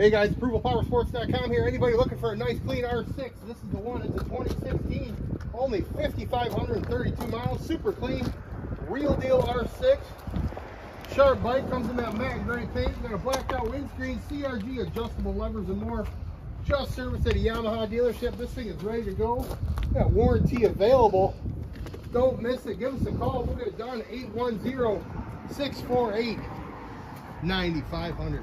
Hey guys, ApprovalPowersports.com here. Anybody looking for a nice clean R6? This is the one. It's a 2016, only 5,532 miles, super clean, real deal R6. Sharp bike, comes in that matte gray paint, got a blacked out windscreen, CRG adjustable levers and more. Just serviced at a Yamaha dealership. This thing is ready to go. Got warranty available. Don't miss it. Give us a call. We'll get it done. 810 648 9500.